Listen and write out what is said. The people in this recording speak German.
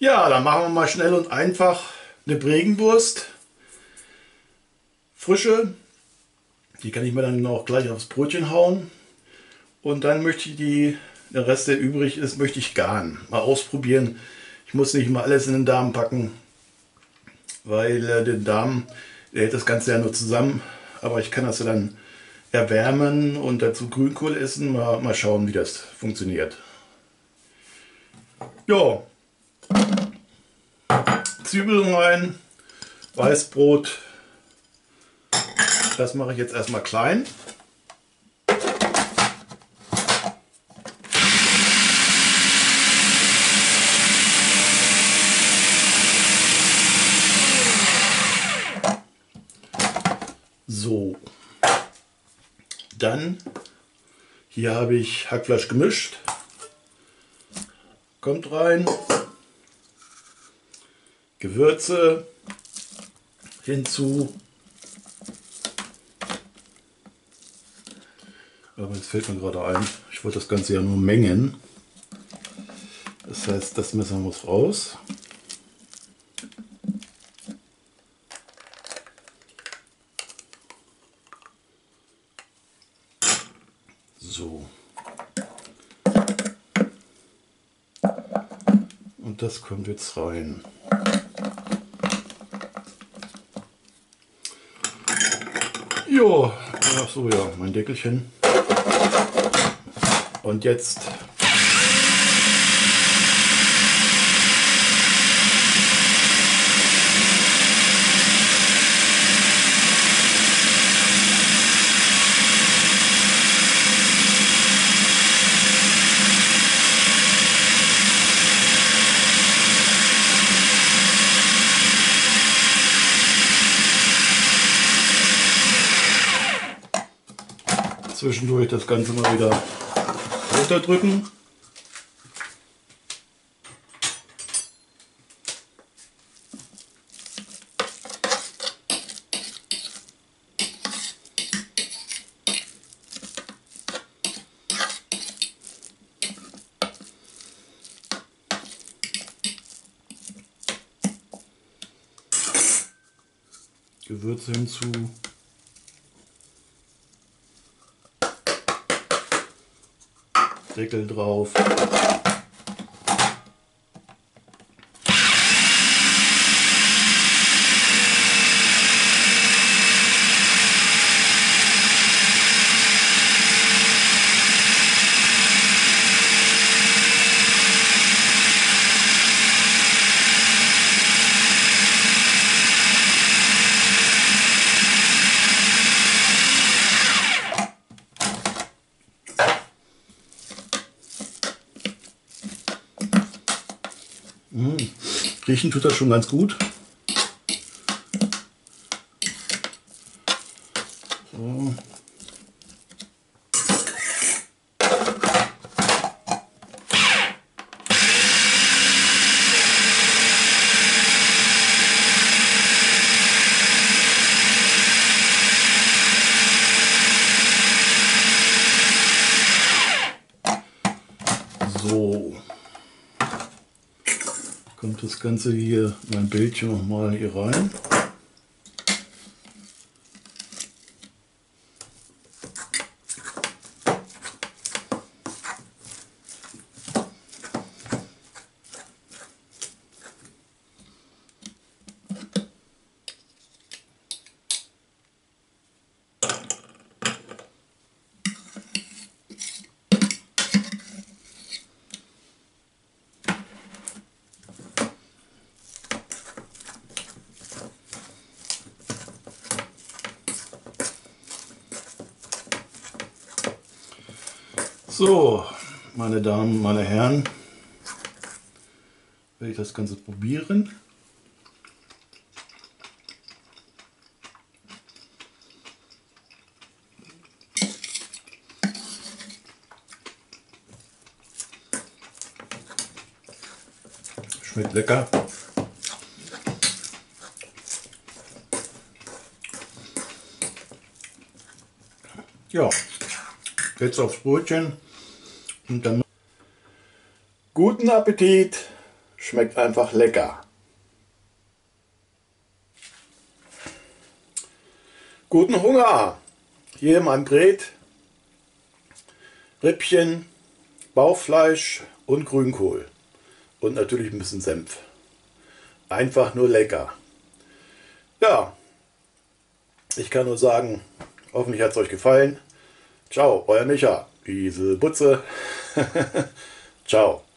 Ja, dann machen wir mal schnell und einfach eine Bregenwurst. Frische. Die kann ich mir dann auch gleich aufs Brötchen hauen. Und dann möchte ich die, der Rest, der übrig ist, möchte ich garen. Mal ausprobieren. Ich muss nicht mal alles in den Darm packen, weil äh, der Darm, der hält das Ganze ja nur zusammen. Aber ich kann das ja dann erwärmen und dazu Grünkohl essen. Mal, mal schauen, wie das funktioniert. Ja, Zwiebeln rein, Weißbrot. Das mache ich jetzt erstmal klein. So. Dann, hier habe ich Hackfleisch gemischt. Kommt rein. Gewürze hinzu. Aber jetzt fällt mir gerade ein, ich wollte das Ganze ja nur mengen. Das heißt, das Messer muss raus. So. Und das kommt jetzt rein. Jo, ach so, ja, mein Deckelchen. Und jetzt zwischendurch das Ganze mal wieder runterdrücken. Gewürze hinzu. Deckel drauf. Riechen tut das schon ganz gut. So kommt das Ganze hier, mein Bildchen nochmal hier rein. So, meine Damen, meine Herren, werde ich das Ganze probieren. Schmeckt lecker. Ja, jetzt aufs Brötchen. Und dann guten Appetit! Schmeckt einfach lecker. Guten Hunger! Hier mein Brät, Rippchen, Bauchfleisch und Grünkohl. Und natürlich ein bisschen Senf. Einfach nur lecker. Ja, ich kann nur sagen, hoffentlich hat es euch gefallen. Ciao, euer Micha. Diese Butze. Ciao.